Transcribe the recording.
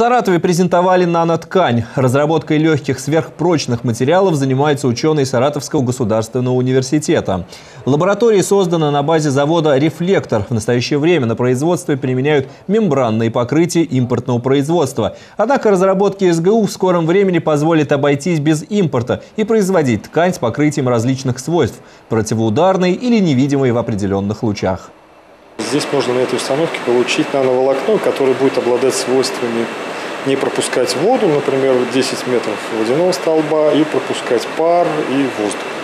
Саратове презентовали наноткань. Разработкой легких сверхпрочных материалов занимаются ученые Саратовского государственного университета. Лаборатория создана на базе завода «Рефлектор». В настоящее время на производстве применяют мембранные покрытия импортного производства. Однако разработки СГУ в скором времени позволят обойтись без импорта и производить ткань с покрытием различных свойств – противоударной или невидимой в определенных лучах. Здесь можно на этой установке получить нановолокно, которое будет обладать свойствами не пропускать воду, например, 10 метров водяного столба, и пропускать пар и воздух.